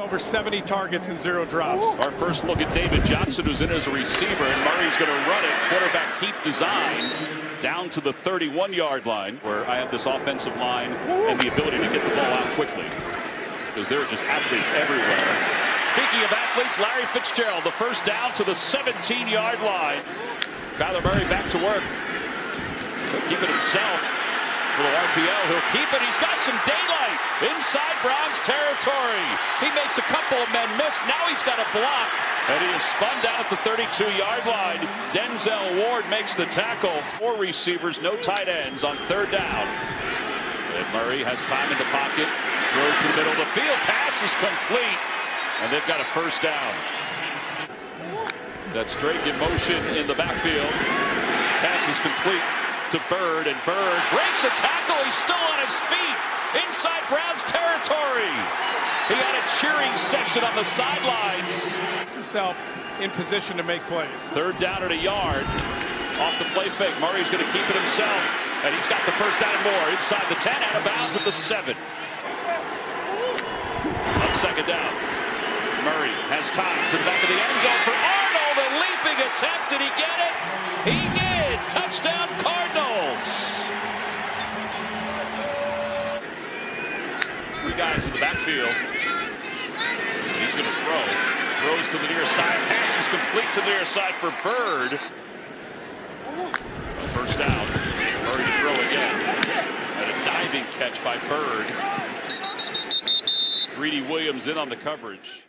Over 70 targets and zero drops. Our first look at David Johnson, who's in as a receiver, and Murray's going to run it. Quarterback keep designs down to the 31-yard line, where I have this offensive line and the ability to get the ball out quickly. Because there are just athletes everywhere. Speaking of athletes, Larry Fitzgerald, the first down to the 17-yard line. Kyler Murray back to work. He'll keep it himself. Little RPO, he'll keep it. He's got some daylight inside Browns territory. He makes a couple of men miss. Now he's got a block. And he is spun down at the 32-yard line. Denzel Ward makes the tackle. Four receivers, no tight ends on third down. And Murray has time in the pocket. Throws to the middle of the field. Pass is complete. And they've got a first down. That's Drake in motion in the backfield. Pass is complete to Byrd, and Byrd breaks a tackle. He's still on his feet inside Browns territory. He had a cheering session on the sidelines. Himself in position to make plays. Third down at a yard. Off the play fake. Murray's going to keep it himself. And he's got the first down and more inside the 10, out of bounds at the 7. On second down, Murray has time to the back of the end zone for Arnold. A leaping attempt. Did he get it? He did. Touchdown Three guys in the backfield. He's going to throw. Throws to the near side. Pass is complete to the near side for Byrd. First down. Murray to throw again. And a diving catch by Byrd. Greedy Williams in on the coverage.